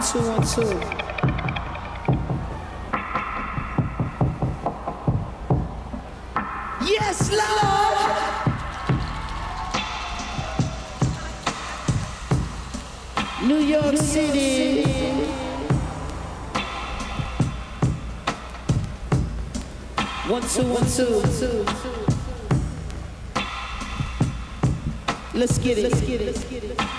Two, one, two. Yes, Lord! New York City. One, two, one, two. Let's get it. Let's get it. Let's get it.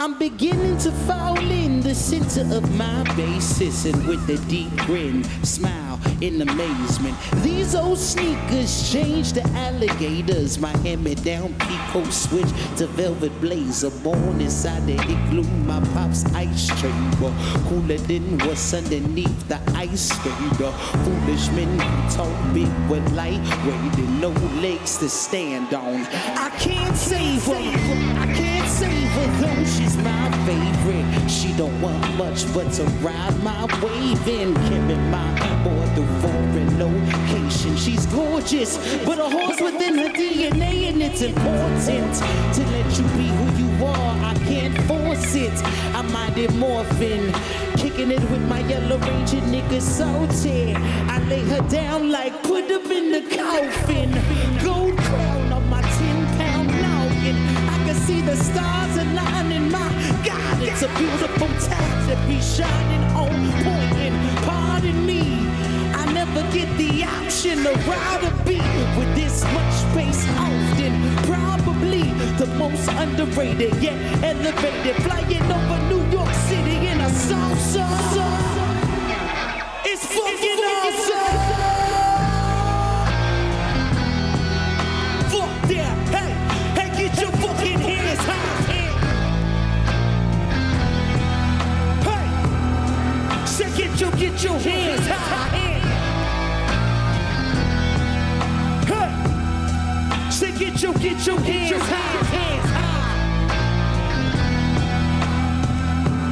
I'm beginning to fall in the center of my basis and with a deep grin, smile in amazement. These old sneakers change to alligators. My hand-me-down Pico switch to velvet blazer. Born inside the igloo, my pop's ice chamber. Cooler than what's underneath the ice skater. Foolish men talk big with lightweight and no legs to stand on. I can't save her. Her though she's my favorite. She don't want much but to ride my wave and carry my boy through foreign location. She's gorgeous, but a horse within her DNA, and it's important to let you be who you are. I can't force it. I minded morphine, kicking it with my yellow ranger nigga salty. I lay her down like put up in the coffin. Stars. My God, it's a beautiful time to be shining on point. Pardon me, I never get the option to ride a beat with this much space often. Probably the most underrated yet elevated. Flying over New York City in a salsa. Get your, hands high. Hey, say get your, get your get hands high.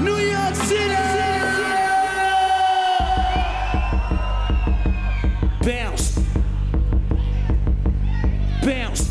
New York City. Bounce. Bounce.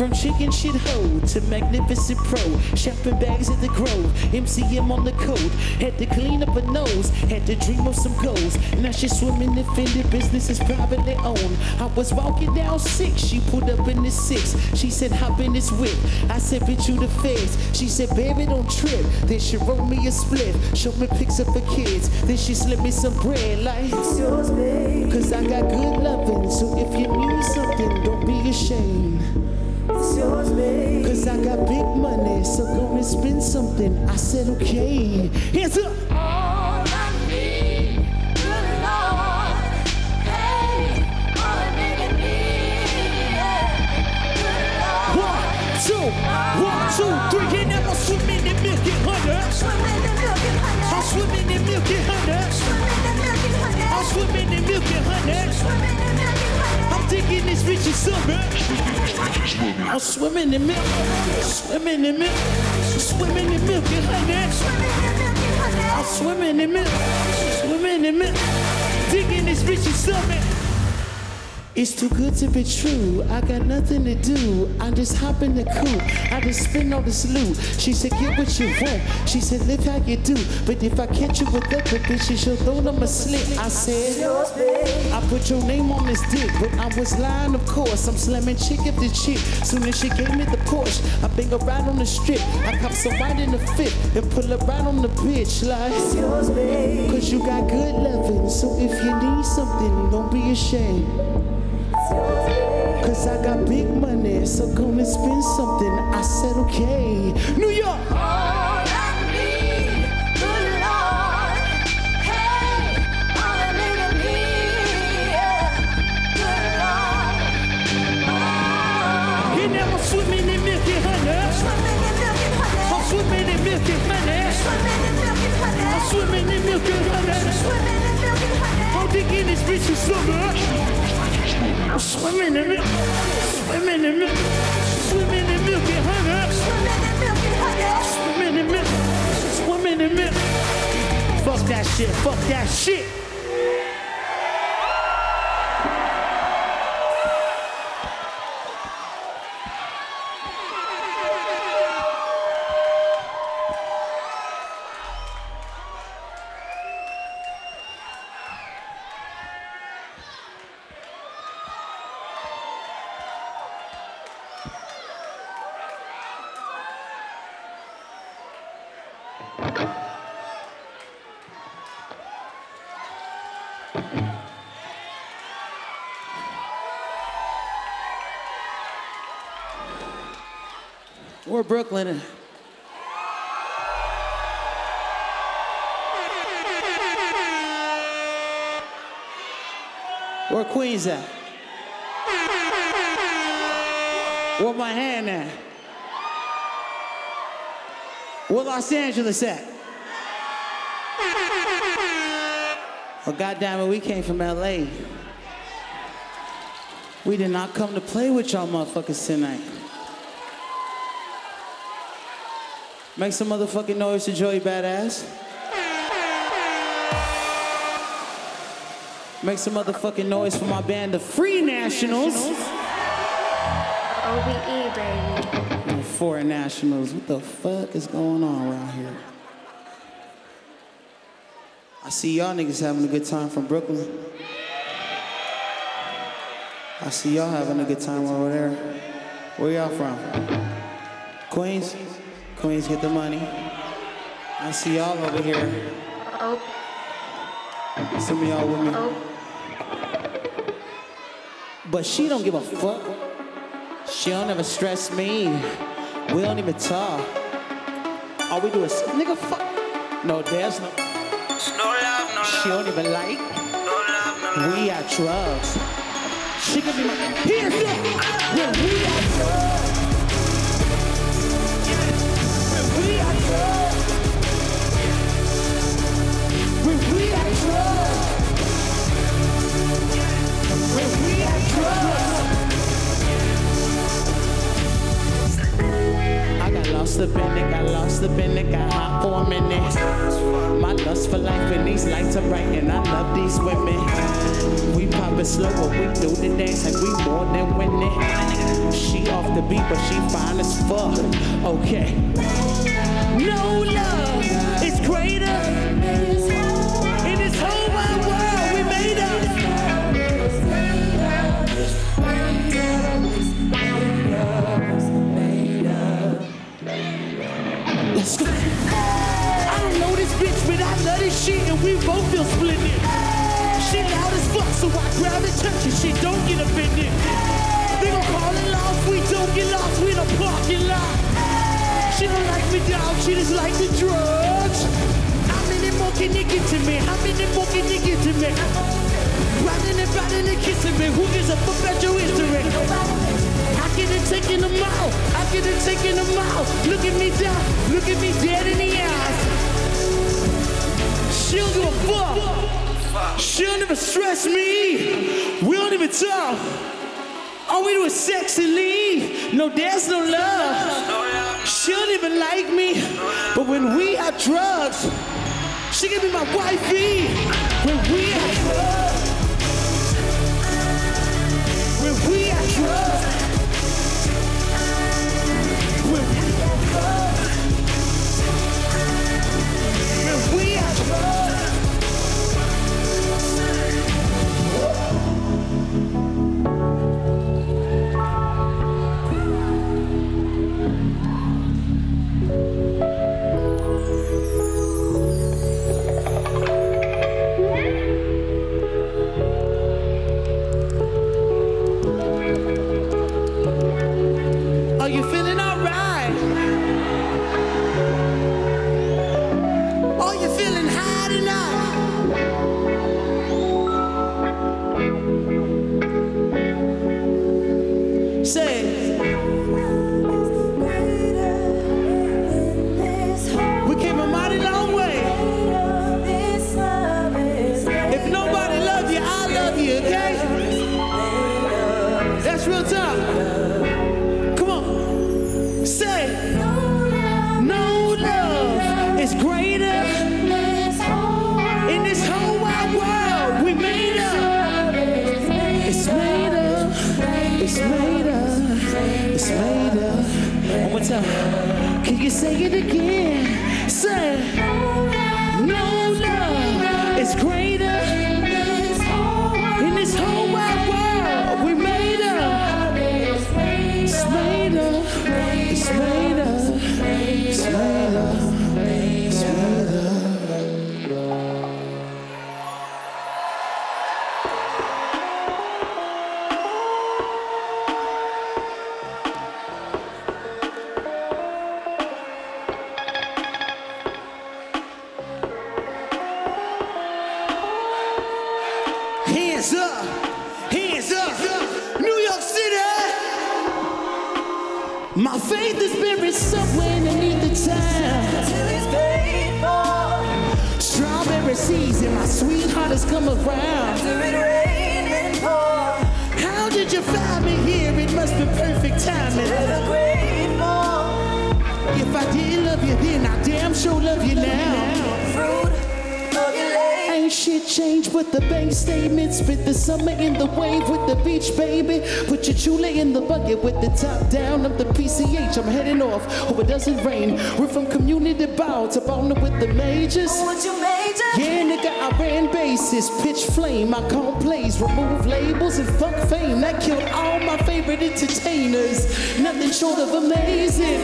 From chicken shit hoe to magnificent pro. Shopping bags at the Grove, MCM on the code. Had to clean up her nose, had to dream of some goals. Now she's swimming in Fendi, business is privately owned. I was walking down six, she pulled up in the six. She said, hop in this whip. I said, bitch, you the feds. She said, baby, don't trip. Then she wrote me a split, showed me pics of her kids. Then she slipped me some bread like, it's yours, babe. Cause I got good loving, so if you need something, don't be ashamed. Cause I got big money, so go and spend something. I said, okay. Hands up. All I need, good Lord, hey, all a nigga need, yeah, good Lord. One, two, one, two, three. And I'm swimming in milky honey. Swimming in milk and honey, I'm swimming in milky honey. swimming in milk and honey, I'm swimming in milky honey. swimming in milk and honey. I'm this rich summer. I'm swimming in milk, swimming in milk, swimming in milk and honey. I'm swimming in milk, swimming in milk, digging this rich is summer. It's too good to be true. I got nothing to do. I just hop in the coupe. I just spend all this loot. She said, get what you want. She said, live how you do. But if I catch you with other bitches, you'll throw them a slit. I said, I put your name on this dick, but I was lying, of course. I'm slamming chick after chick. Soon as she gave me the Porsche, I bang her right on the strip. I cop some right in the fit and pull her right on the bitch like. Cause you got good loving, so if you need something, don't be ashamed. Cause I got big money, so go and spend something. I said, okay. New York! All I need, good Lord, hey, all nigga need, yeah, good Lord. I'm swimming in milky honey. swimming in and honey, in milky honey. in milky honey. I'm digging this bitch summer. I'm swimming in milk, swimming in milk, swimming in milky honey. Swimming in milk and honey. Swimming in milk, swimming in milk. Fuck that shit, fuck that shit. We're Brooklyn. Where Queens at? Where my hand at? Where Los Angeles at? Well, goddamn it, we came from LA. We did not come to play with y'all motherfuckers tonight. Make some motherfucking noise to Joey Badass. Make some motherfucking noise for my band, the Free Nationals. OBE, baby. Foreign Nationals, what the fuck is going on around here? I see y'all niggas having a good time from Brooklyn. I see y'all having a good time over there. Where y'all from? Queens? Queens get the money. I see y'all over here. Oh, Some of y'all with me. oh, But she don't give a fuck. She don't ever stress me. We don't even talk. All we do is nigga fuck. No, there's no. No love, no She don't even like. no love. We are drugs. She could be my. Here's it. When we are drugs. Lost it, got hot for a minute. My lust for life and these lights are bright and I love these women. We pop it slow, but we do the dance like we more than winning. She off the beat, but she fine as fuck. Okay. No love is greater. I don't know this bitch, but I love this shit, and we both feel splendid. She loud as fuck, so I grab and touch it. She don't get offended. They gon' call it lost, we don't get lost, we in a parking lot. She don't like me, dog, she just like the drugs. How many more can you get to me? How many more can you get to me? Riding and riding and kissing me. Who gives a fuck about your history? Get it taking them out. I get it taking them out. Look at me down. Look at me dead in the eyes. She don't give a fuck. She don't even stress me. We don't even talk. All we do is sex and leave. No, there's no love. She don't even like me. But when we have drugs, she can be my wifey. When we have drugs. When we have drugs. Season, my sweetheart has come around. It rain and pour. How did you find me here? It must be perfect timing. If I did love you then, I damn sure love you now. Fruit of your labor. Ain't shit changed but the bank statement. Spit the summer in the wave with the beach, baby. Put your chula in the bucket with the top down of the PCH. I'm heading off, hope it doesn't rain. We're from community bow to bowling with the majors. Major? Yeah, nigga, I ran bases, pitch flame. I call plays, remove labels, and fuck fame. That killed all my favorite entertainers. Nothing short of amazing.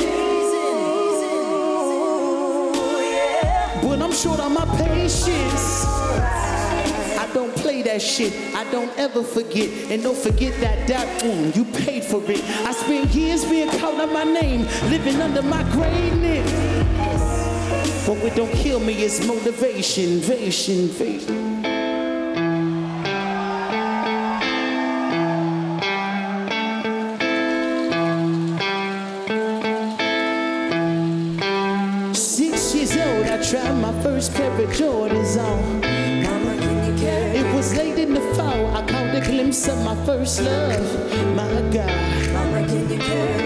But I'm short on my patience. I don't play that shit. I don't ever forget. And don't forget that that mm, you paid for it. I spent years being called out my name, living under my greatness. But what don't kill me is motivation, vation, faith. Six years old, I tried my first pair of Jordans on. It was late in the fall, I caught a glimpse of my first love. My God. Mama, can you carry?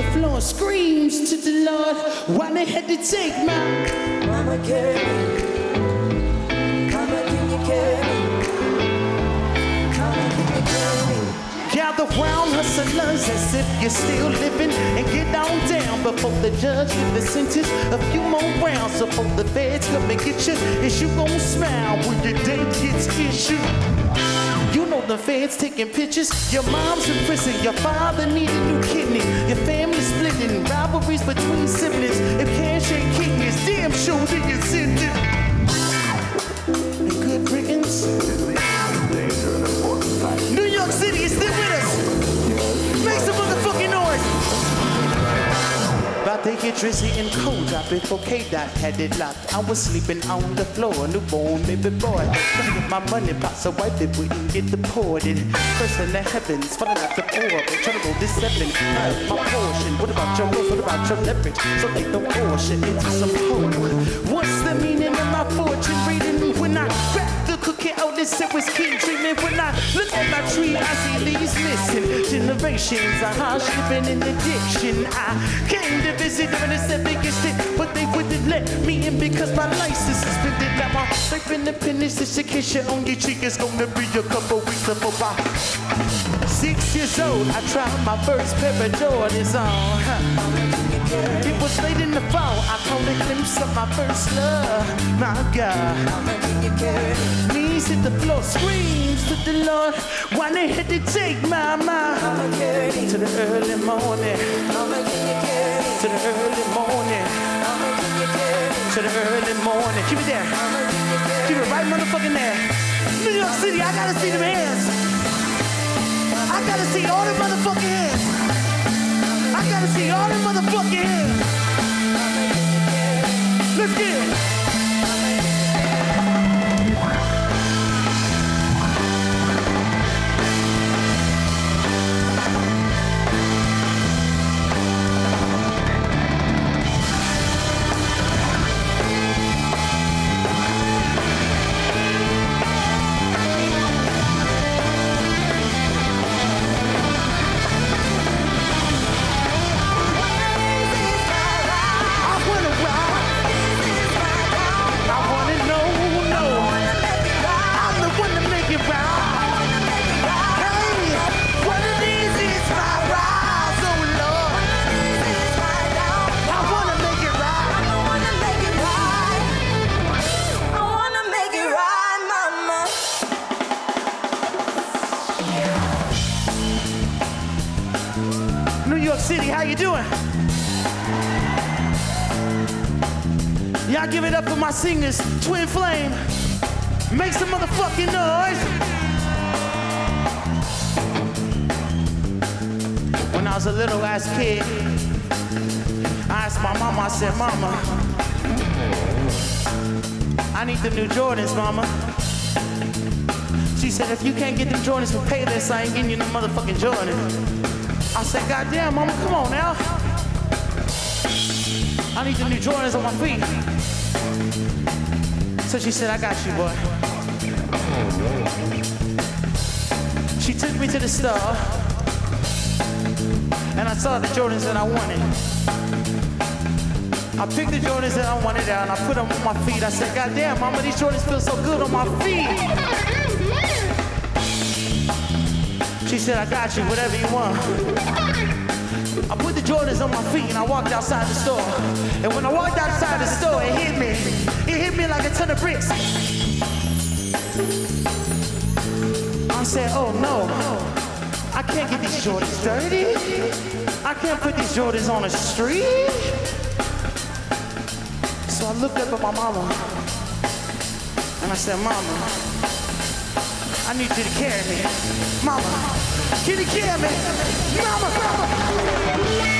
The floor, screams to the Lord. Why they had to take my Mama, carry. Mama, can you carry? Mama, can you carry? gather round hustlers as if you're still living and get on down before the judge give the sentence. A few more rounds before the feds come and get you. Is you gon' smile when your date gets issued? You know the feds taking pictures. Your mom's in prison. Your father need a new kidney. Your family splitting. Rivalries between siblings. If cash ain't kidneys, damn sure they get it. And good riddance. About to get drizzy and Cole drop before K-Dot had it locked. I was sleeping on the floor, newborn baby boy. My money pot so wipe it wouldn't get deported. First in the heavens, falling out the orbit. Trying to go this seven, my portion. What about your rose? What about your leverage? So they don't portion into some hope. What's the meaning the cookie out? This it was keep dreaming. When I look at my tree, I see leaves missing. Generations are harsh living in addiction. I came to visit during the biggest hit, but they wouldn't let me in because my license is suspended. Now my life independence, this a kiss you on your cheek. It's gonna be a couple weeks before I. Six years old, I tried my first pair of Jordans on. huh. It was late in the fall, I caught a glimpse of my first love. My God. Carry? Knees hit the floor, screams to the Lord. Why they had to take my mind to the early morning, to the early morning, to the early morning. Keep it there. Keep it right motherfucking there. New York City, I gotta see them hands. I gotta see all the motherfucking hands. I gotta see all the motherfucking hands. Let's get it. Kid, I asked my mama, I said, Mama, I need the new Jordans, Mama. She said, if you can't get them Jordans for Payless, I ain't getting you no motherfucking Jordans. I I said, God damn, mama, come on now. I need the new Jordans on my feet. So she said, I got you, boy. She took me to the store, and I saw the Jordans that I wanted. I picked the Jordans that I wanted out, and I put them on my feet. I said, God damn, mama, these Jordans feel so good on my feet. She said, I got you, whatever you want. I put the Jordans on my feet and I walked outside the store. And when I walked outside the store, it hit me. It hit me like a ton of bricks. I said, oh no, I can't get these Jordans dirty. I can't put these Jordans on the street. So I looked up at my mama and I said, Mama, I need you to carry me. Mama, can you carry me? Mama, mama.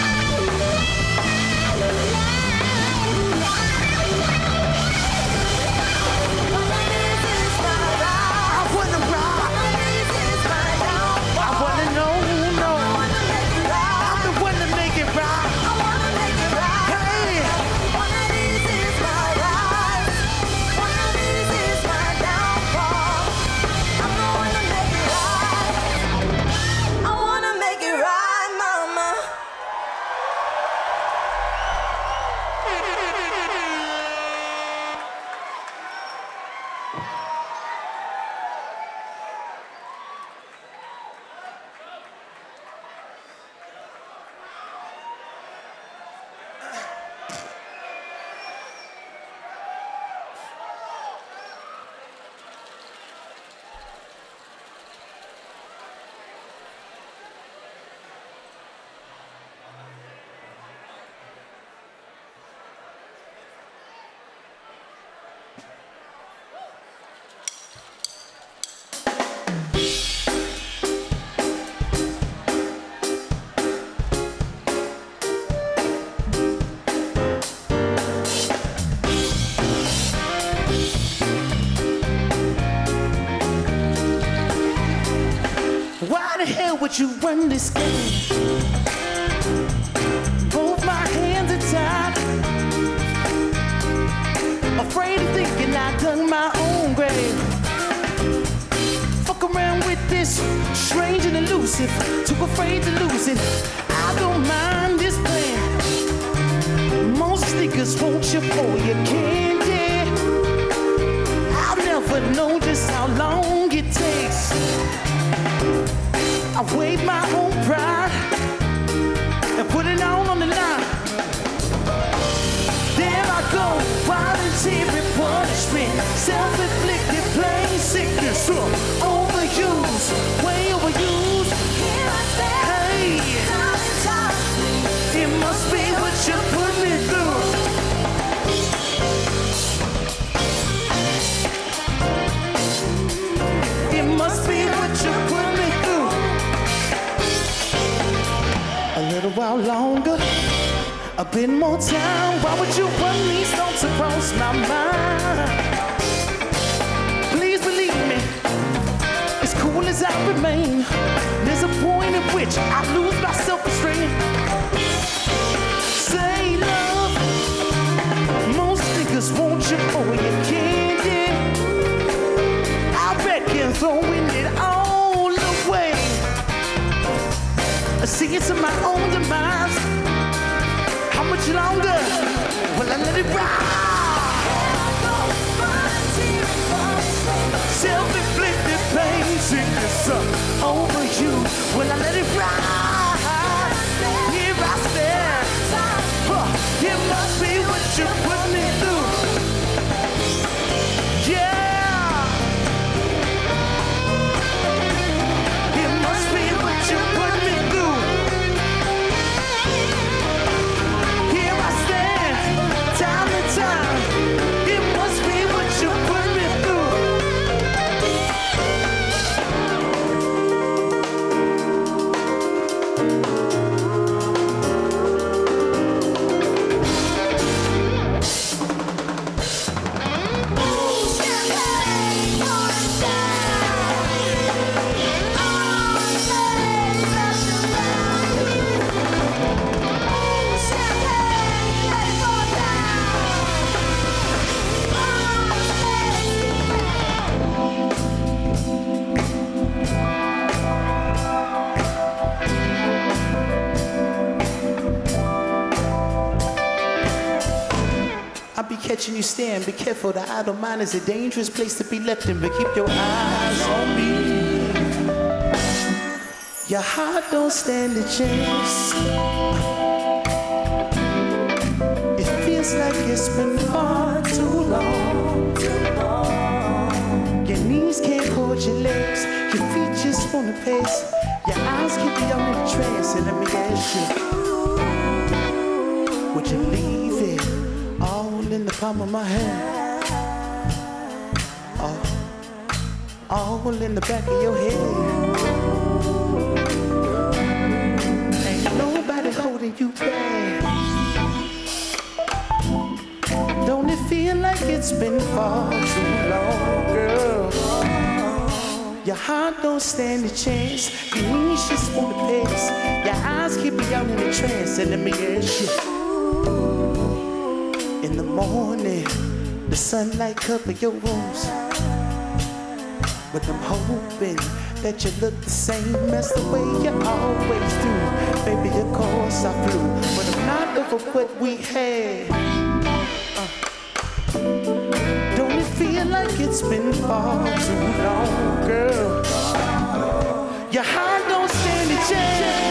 The you game? Both my hands are tied. Afraid of thinking I dug my own grave. Fuck around with this strange and elusive. Too afraid to lose it. I don't mind this plan. Most niggas want you for your candy. I'll never know just how long it takes. I weighed my own pride and put it all on the line. There I go, voluntary punishment, self-inflicted plain sickness, overused, way overused. Hey, it must be what you put while longer, a bit more time. Why would you run these thoughts across my mind? Please believe me, as cool as I remain, there's a point at which I lose my self-restraint. Say love, most niggas want you for your candy. I reckon throwing it all It's in my own demise. How much longer will I let it ride? Self-inflicted pain, sickness uh, over you. Will I let it ride? Catching. Be careful, the idle mind is a dangerous place to be left in, but keep your eyes on me. Your heart don't stand a chance. It feels like it's been far too long. Your knees can't hold your legs, your feet just wanna pace. Your eyes keep you on a trance, and let me ask you, palm of my hand? All, all in the back of your head. Ain't nobody holding you back. Don't it feel like it's been far too long, girl? Your heart don't stand a chance. Your knees just wanna pace. Your eyes keep you out in a trance. And let me ask you. The sunlight cover your wounds. But I'm hoping that you look the same as the way you always do. Baby, of course I flew, but I'm not over what we had. Uh. Don't it feel like it's been far too long, girl? Your heart don't stand a chance.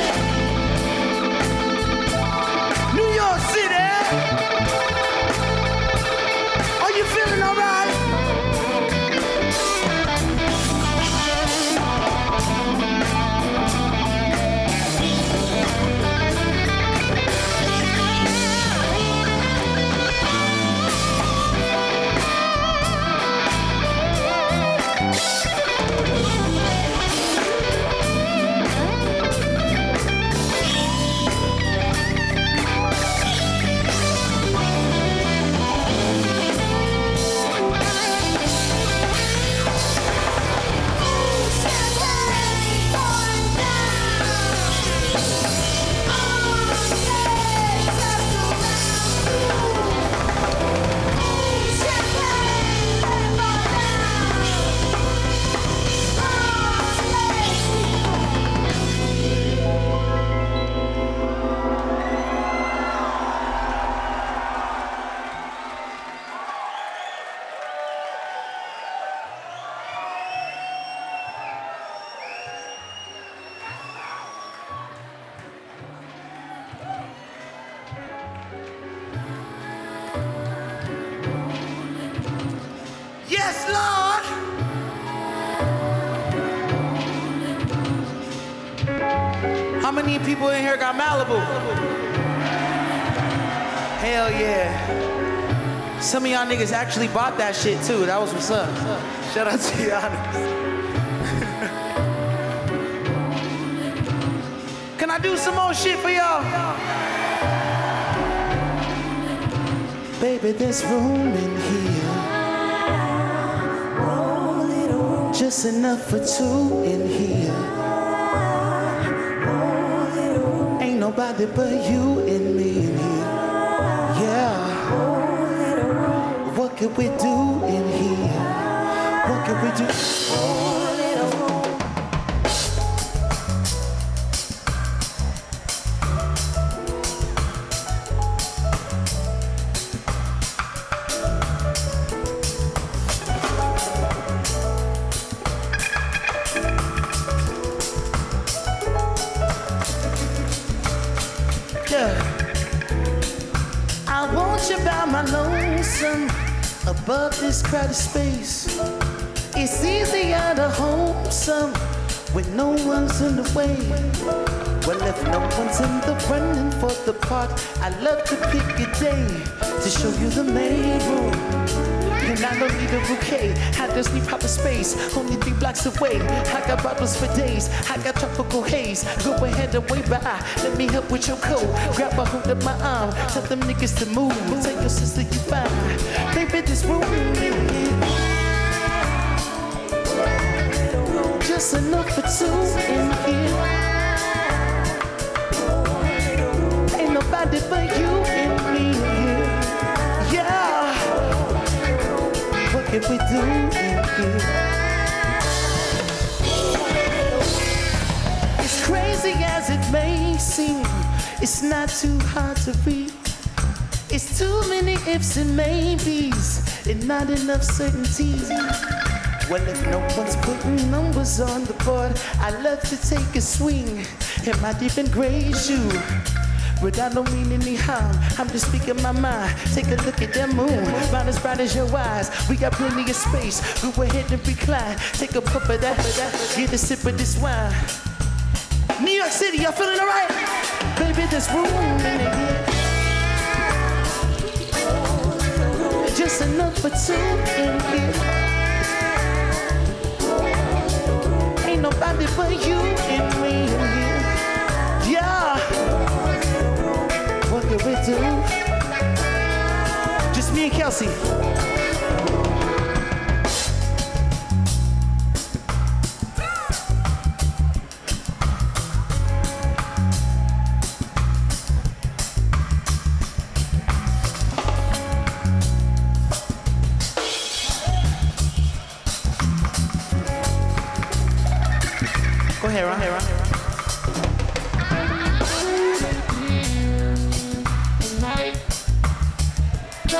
How many people in here got Malibu? Hell yeah. Some of y'all niggas actually bought that shit too. That was what's up. Shout out to y'all. Can I do some more shit for y'all? Baby, there's room in here. Just enough for two in here. Ain't nobody but you and me in here. Yeah. What could we do in here? What could we do? Crowded space. It's easier to hold some when no one's in the way. Well, if no one's in the running for the part, I love to pick a day to show you the main room. And I don't need a bouquet. I just need proper space. Only three blocks away. I got bottles for days. I got tropical haze. Go ahead and wave by. Let me help with your coat. Grab a hold of my arm. Tell them niggas to move. Tell your sister you fine. Baby, this room. Just enough for two in here. Ain't nobody but you Can we do in here? As crazy as it may seem, it's not too hard to read. It's too many ifs and maybes, and not enough certainties. Well, if no one's putting numbers on the board, I'd love to take a swing in my different gray shoe. But I don't mean any harm. I'm just speaking my mind. Take a look at that moon, about as bright as your eyes. We got plenty of space. Go ahead and recline. Take a puff of that, get a sip of this wine. New York City, y'all feeling alright? Baby, this room in here. Just enough for two in here. Ain't nobody but you and me we do? Just me and Kelsey. Go ahead, Ron. Go ahead, Ron.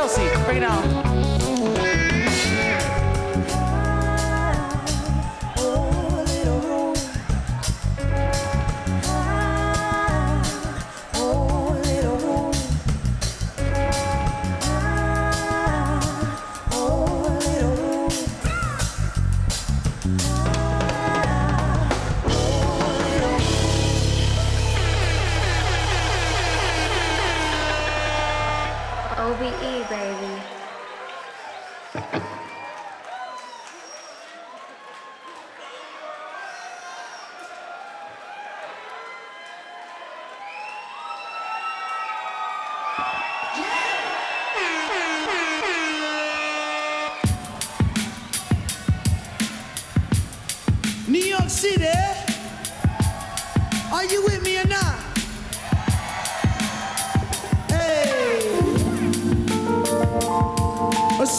Kelsey. Bring it on.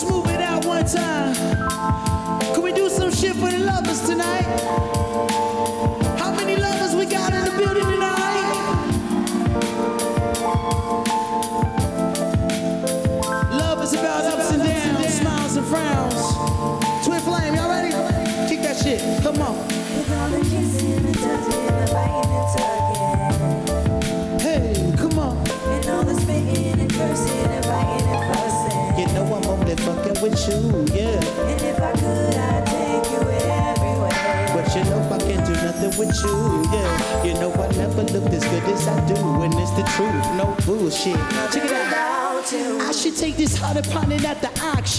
Smooth it out one time. Can we do some shit for the lovers tonight? Fucking with you, yeah. But you know I can't do nothing with you, yeah. You know I never looked as good as I do, and it's the truth, no bullshit. Check it out. I should take this hot upon it at the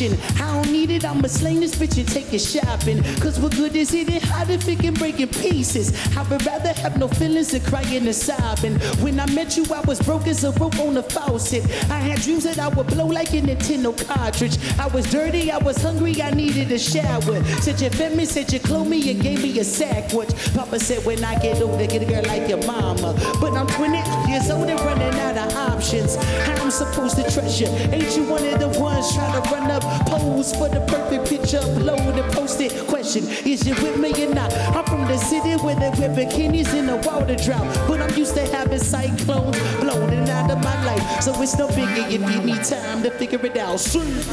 auction. I don't need it, I'ma sling this bitch and take it shopping. Cause what good is it and hot if it can break in pieces? I would rather have no feelings than crying and sobbing. When I met you, I was broke as a rope on a faucet. I had dreams that I would blow like a Nintendo cartridge. I was dirty, I was hungry, I needed a shower. Said you fed me, said you clothed me, you gave me a. What Papa said when I get older, get a girl like your mama. But I'm 20 years old and running out of options. How I'm supposed to trust you? Ain't you one of the ones trying to run up, pose for the perfect picture, upload and post it? Question, is you with me or not? I'm from the city where they wear bikinis in the water drought. But I'm used to having cyclones blowing out of my life. So it's no biggie if you need time to figure it out. Sweet.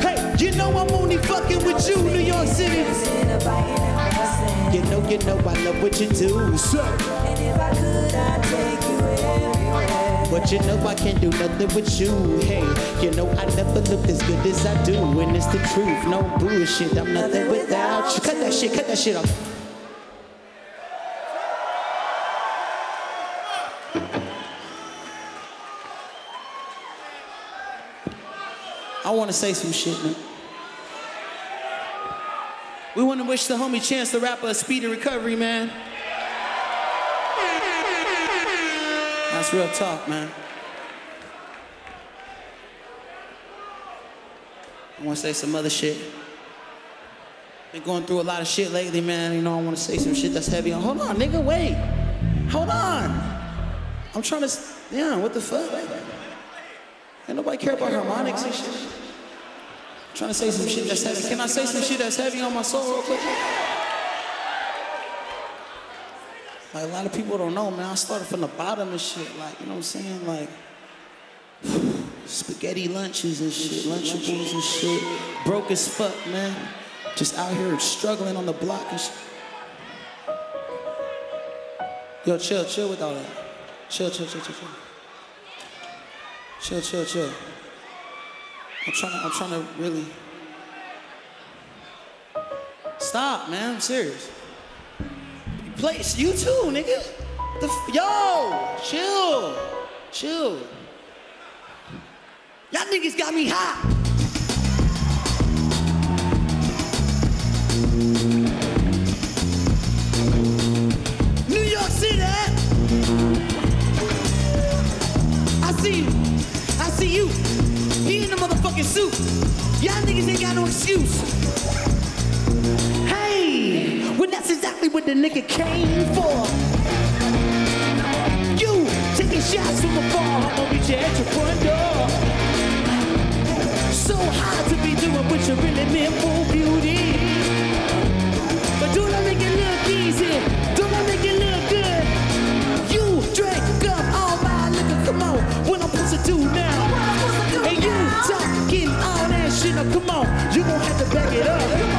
Hey, you know I'm only fucking with you, New York City. You know, you know I love what you do. So, But you know I can't do nothing with you. Hey, you know I never look as good as I do. And it's the truth, no bullshit. I'm nothing without you. Cut that shit, cut that shit off. I want to say some shit, man. We want to wish the homie Chance the Rapper a speedy recovery, man. That's real talk, man. I want to say some other shit. Been going through a lot of shit lately, man. You know, I want to say some shit that's heavy. On. Hold on, nigga, wait. Hold on. I'm trying to, yeah, what the fuck? Ain't nobody care about harmonics and shit. trying to say some shit that's heavy. Can I say some shit that's heavy on my soul real quick? Like a lot of people don't know, man. I started from the bottom and shit. Like, you know what I'm saying? Like spaghetti lunches and shit, lunchables and shit. Broke as fuck, man. Just out here struggling on the block and shit. Yo, chill, chill with all that. Chill, chill, chill, chill, chill. Chill, chill, chill. I'm trying to, I'm trying to really. Stop, man. I'm serious. It's you too, nigga. The yo, chill, chill. Y'all niggas got me hot. New York City. I see you. I see you. He in the motherfucking suit. Y'all niggas ain't got no excuse. What the nigga came for. You taking shots from afar, I'm gonna meet you at your front door. So hard to be doing what you really meant for beauty. But don't I make it look easy? Don't I make it look good? You drink up all my liquor, come on. What I'm supposed to do now? And you talking all that shit, now come on. You gon' have to back it up.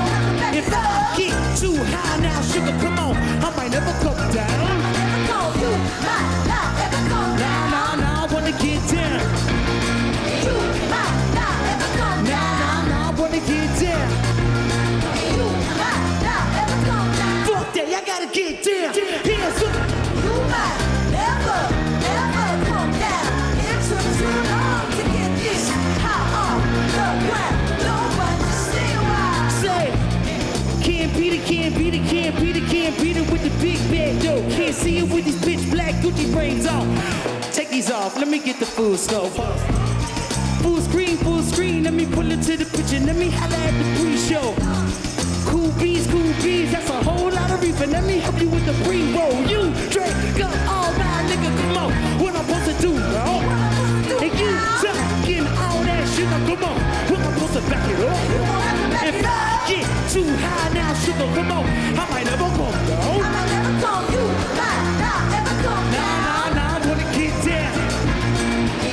Now, sugar, come on. I might never come down. Never come down, Nah, nah, nah, I wanna get down. You might not ever come down. Nah, nah, nah, I wanna get down. You might not ever come Fuck that, y'all gotta get down. Hands up. Big bad dough. Can't see it with these bitch black Gucci brains on. Take these off, let me get the full scope. Full screen, full screen, let me pull it to the picture, let me holla at the pre-show. Cool bees, cool bees, that's a whole lot of reefer. Let me help you with the pre-roll. You drink up all night, nigga, come on. What I'm supposed to do, bro? And you talking all that shit, now come on. What I'm supposed to back it up? Get too high now, sugar, come on. I might never come down. I might never come you down. Nah, nah, nah, I wanna get down.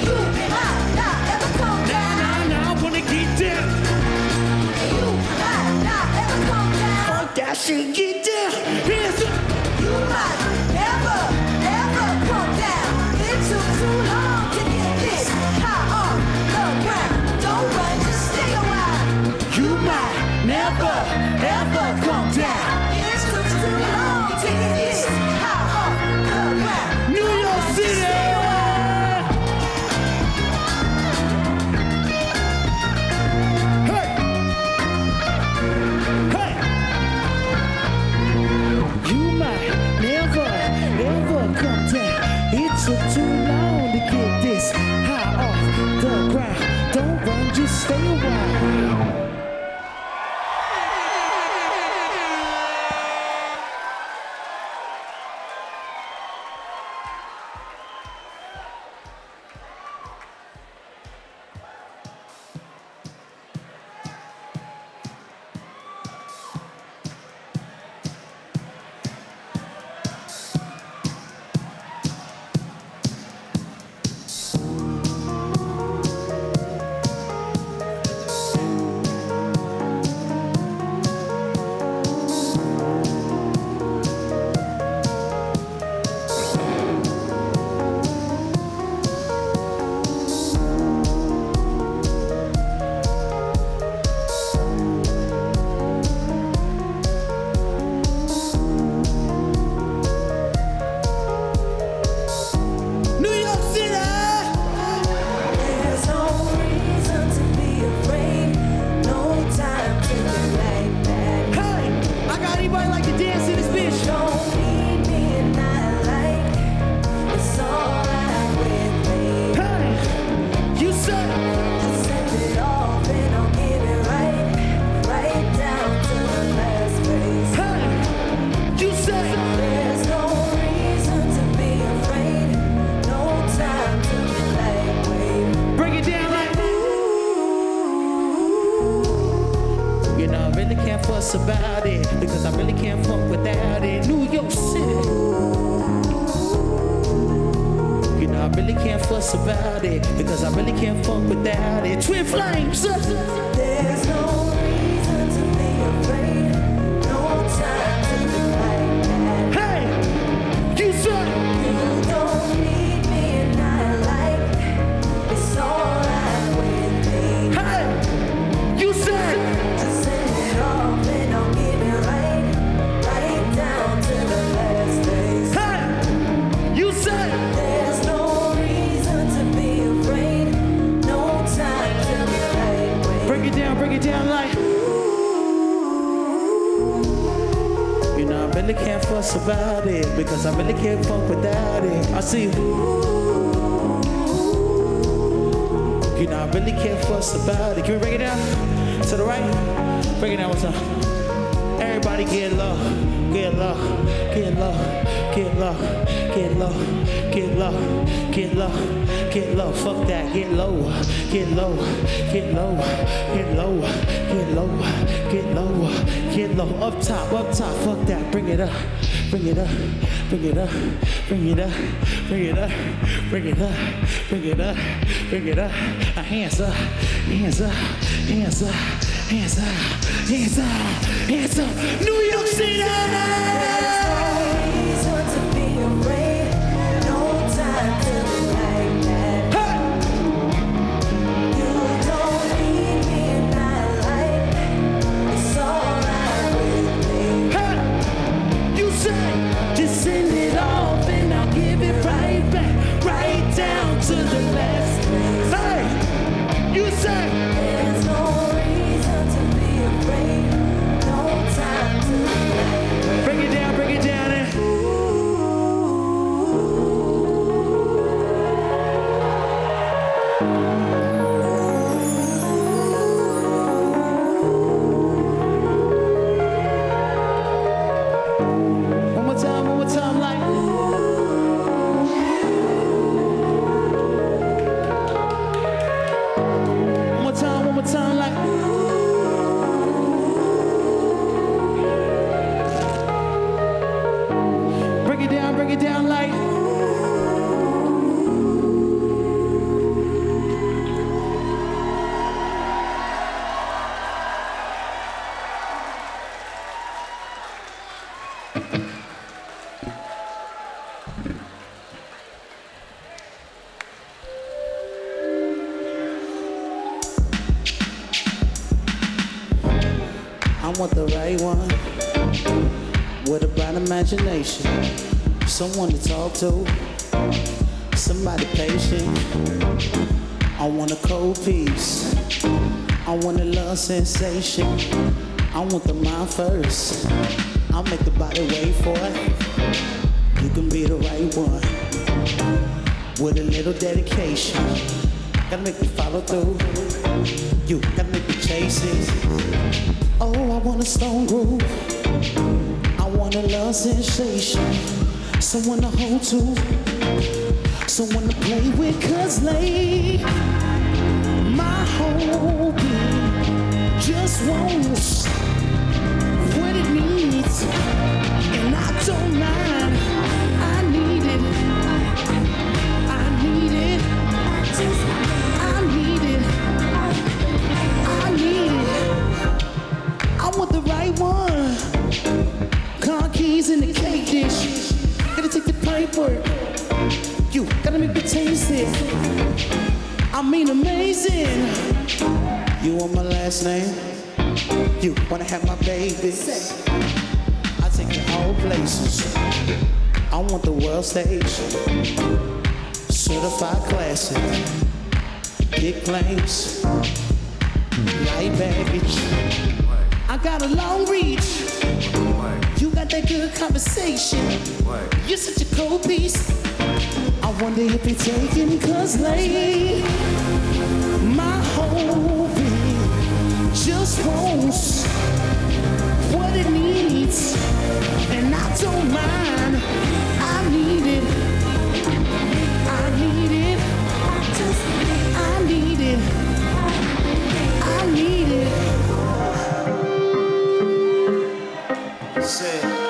You might not ever come down. Nah, nah, nah, I wanna get down. Fuck that shit, get down. Bring it up, bring it up, bring it up, bring it up. Hands up, hands up, hands up. Hands up, hands up, hands up. New York City! Want the right one with a bright imagination, someone to talk to, somebody patient. I want a cold piece. I want a love sensation. I want the mind first. I'll make the body wait for it. You can be the right one with a little dedication. Gotta make me follow through. You gotta make me chase it. Oh, I want a stone groove. I want a love sensation. Someone to hold to. Someone to play with. Cause late, my whole being just wants what it needs. And I don't mind. Car in the cake dish. Gotta take the paper. You gotta make me taste it. I mean amazing. You want my last name? You wanna have my baby? I take you all places. I want the world stage. Certified classic. Big planes. Light baggage. I got a long reach. You got that good conversation. You're such a cold piece. I wonder if you're taking cause late. My whole being just wants what it needs. And I don't mind. I need it. I need it. I need it. I need it. said.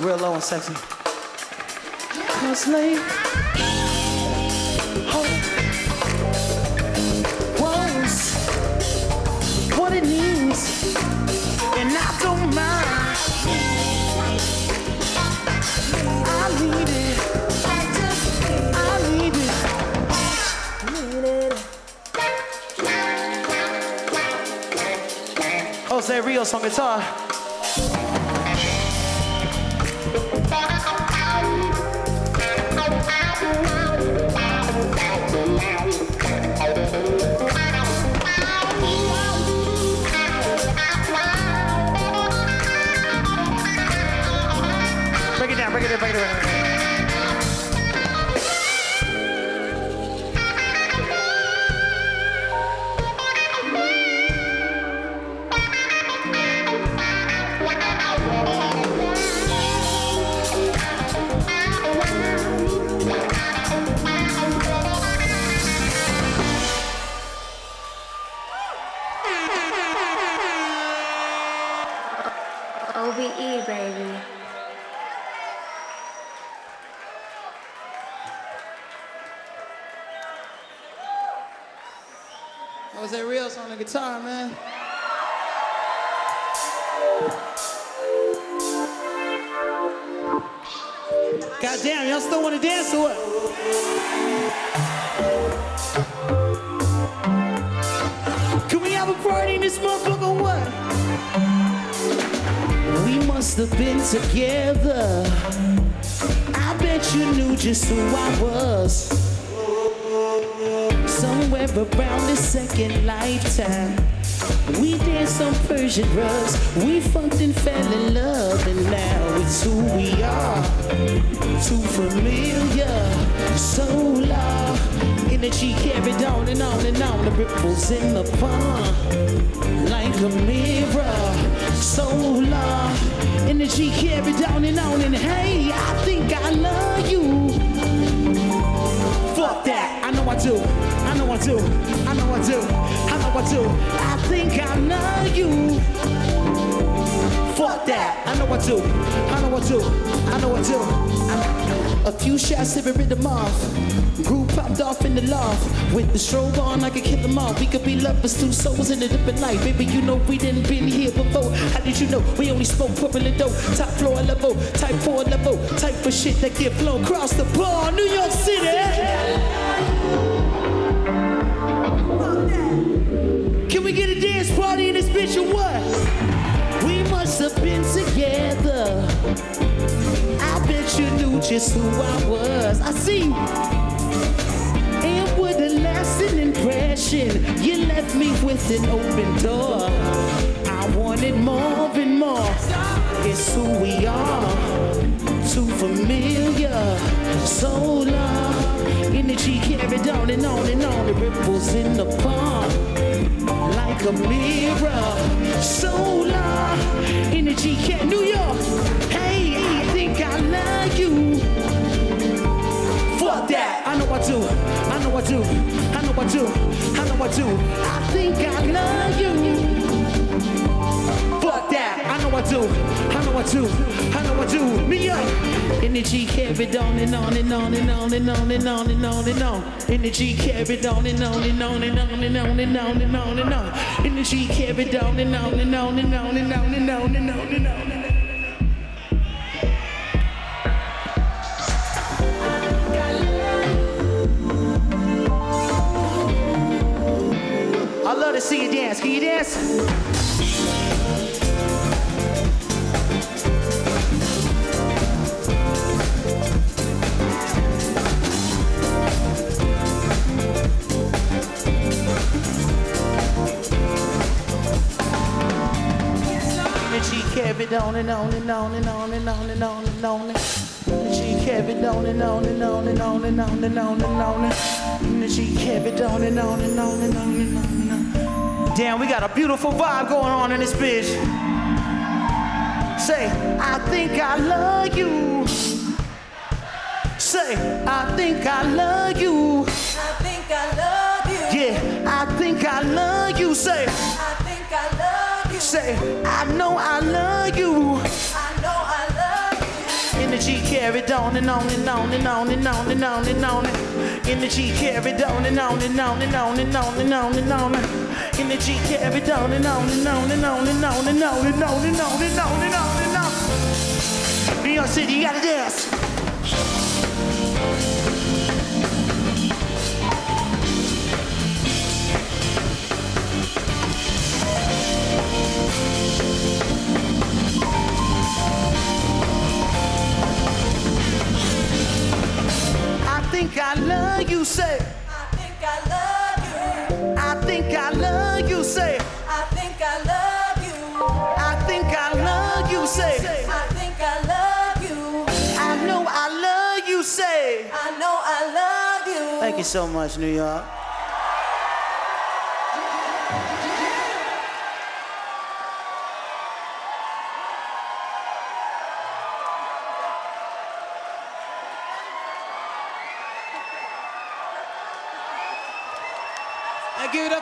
Real low and sexy. Cause late hope what it and I don't mind. I need it. I need it. Need it. Oh, Jose Rios on guitar. Just who I was somewhere around the second lifetime. We danced on Persian rugs, we funked and fell in love, and now it's who we are. Too familiar, so long. Energy carried on and on and on, the ripples in the pond, like a mirror, so long. Energy carried on and on, and hey, I think I love you. Fuck that. I know I do. I know I do. I know I do. I know I do. I think I know you. Fuck that. I know I do. I know I do. I know I do. A few shots rid them off. Group popped off in the loft. With the strobe on, I could kill them all. We could be lovers, two souls in a different life. Baby, you know we didn't been here before. How did you know? We only spoke purple and dope. Top floor level, type 4 level. Type of shit that get flown across the bar. New York City. Can we get a dance party in this bitch or what? We must have been together. I bet you knew just who I was. I see. And impression, you left me with an open door. I wanted more and more. It's who we are. Too familiar, so long. Energy carried on and on and on. The ripples in the pond like a mirror. So long, energy can New York. Hey, I think I love you. Fuck that. I know I do. I know I do. I know I do. I know I do. I think I love you. Fuck that. I know I do. I know I do. I know I do. Me up. Energy carried on and on and on and on and on and on and on and on. Energy carried on and on and on and on and on and on and on and on. Energy carried on and on and on and on and on and on and on and on. ski dance. kept it on and on and on and on and on and on and on. And she kept it on and on and on and on and on and on and on. And she on and on and on and on and on and on. Damn, we got a beautiful vibe going on in this bitch. Say, I think I love you. Say, I think I love you. I think I love you. Yeah, I think I love you. Say, I think I love you. say, I know I love you. Energy carried on and on and on and on and on and on and on. Energy carried on and on and on and on and on and on and on. Energy carried on and on and on and on and on and on and on and on and on and on and on. New York City, gotta dance. Think I love you, say. I think I love you. I think I love you, say. I think I love you. I think I love you, say. I think I love you. I know I love you, say. I know I love you. Thank you so much, New York.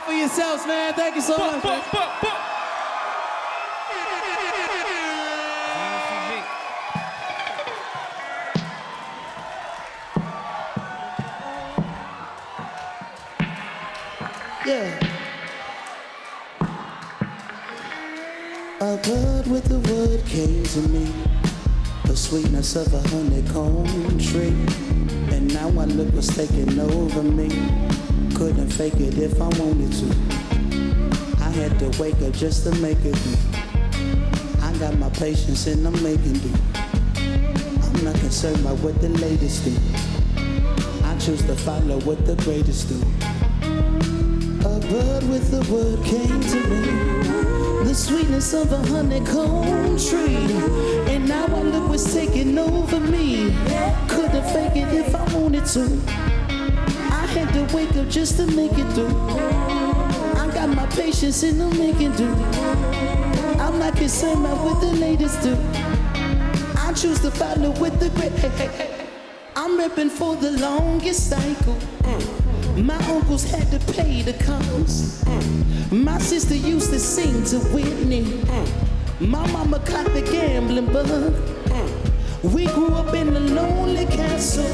Up for yourselves, man. Thank you so much. man. Yeah. A bird with a word came to me, the sweetness of a honeycomb tree. And now I look what's taking over me. Couldn't fake it if I wanted to. I had to wake up just to make it through. I got my patience and I'm making do. I'm not concerned about what the latest do. I choose to follow what the greatest do. A bird with a word came to me. The sweetness of a honeycomb tree. And now I look what's taking over me. Couldn't fake it if I wanted to. Had to wake up just to make it through. I got my patience and I'm making do. I'm not concerned about what the latest do. I choose to follow with the grip. I'm repping for the longest cycle. My uncles had to pay the cost. My sister used to sing to Whitney. My mama caught the gambling bug. We grew up in a lonely castle.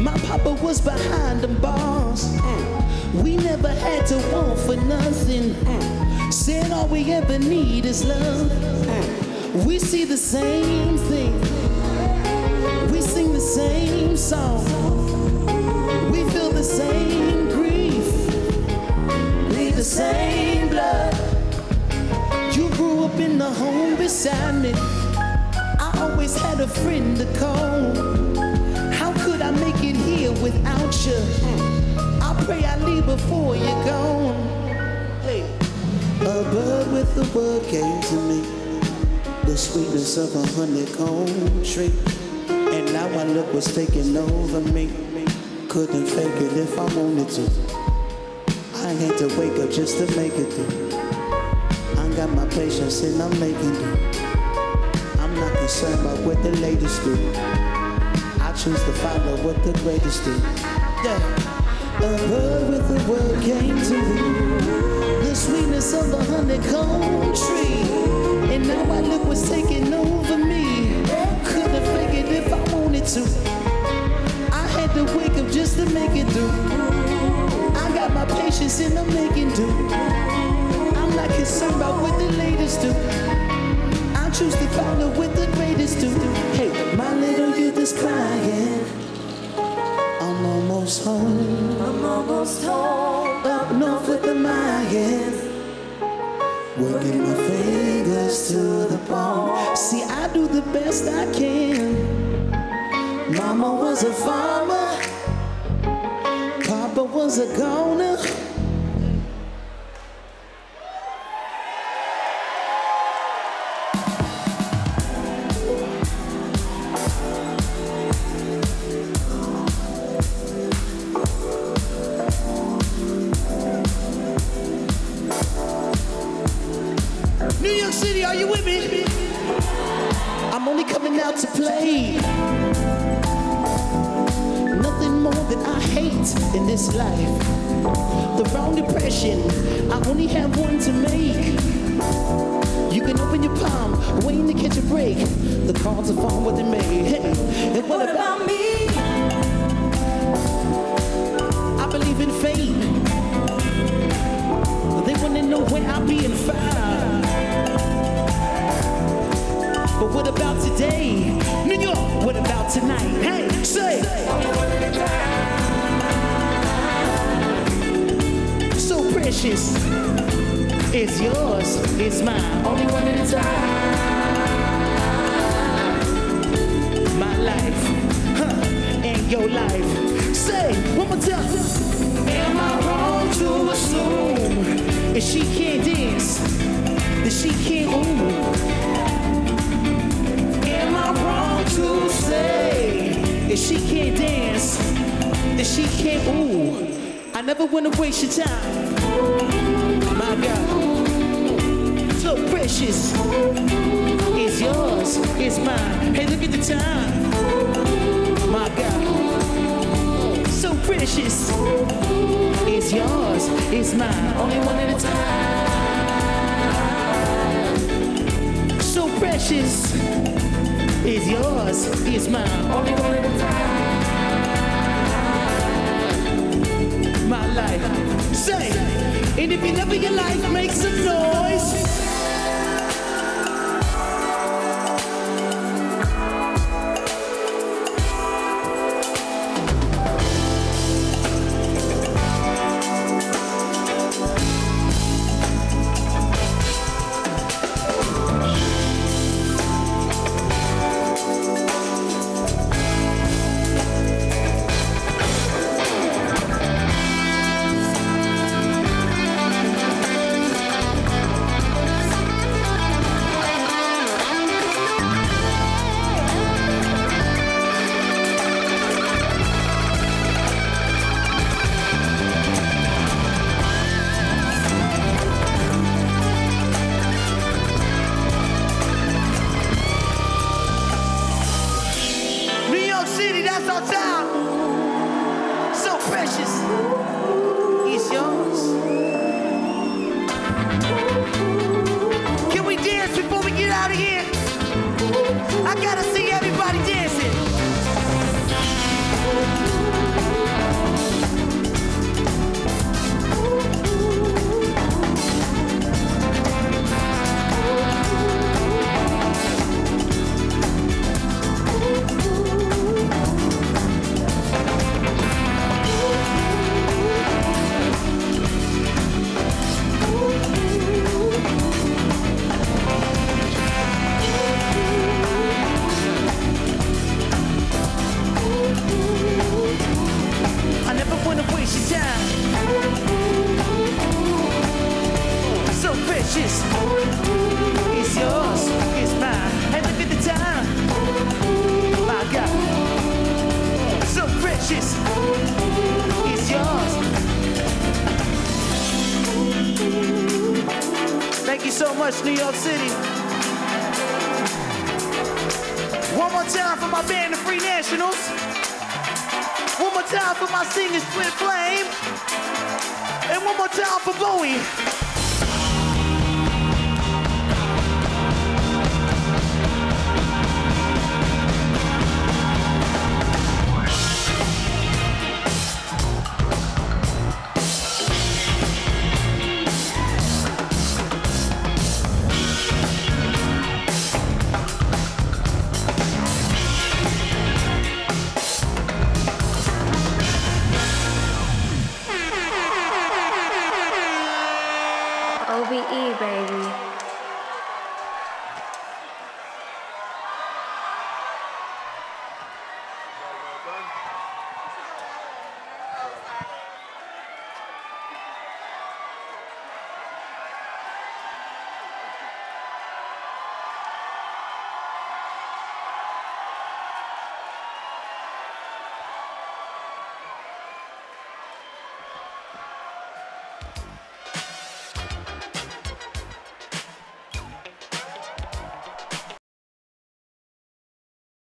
My papa was behind the bars. We never had to want for nothing. Said all we ever need is love. We see the same thing. We sing the same song. We feel the same grief. Bleed the same blood. You grew up in the home beside me. Always had a friend to call. How could I make it here without you? I pray I leave before you're gone. Hey. A bird with a word came to me. The sweetness of a honeycomb tree. And now I look what's taking over me. Couldn't fake it if I wanted to. I had to wake up just to make it through. I got my patience and I'm making do. Concerned about what the latest do. I choose to follow what the greatest do. Yeah. A bird with a word came to me. The sweetness of a honeycomb tree. And now I look what's taking over me. Couldn't fake it if I wanted to. I had to wake up just to make it through. I got my patience and I'm making do. I'm not concerned about what the latest do. Choose to follow what the greatest do. Hey, my little youth is crying. I'm almost home. I'm almost home. Up north with the Mayans. Working my fingers to the bone. See, I do the best I can. Mama was a farmer. Papa was a goner. wishes is yours, is mine, only one at a time. So precious is yours, is mine, only one at a time. My life, say, and if you love your life, make some noise.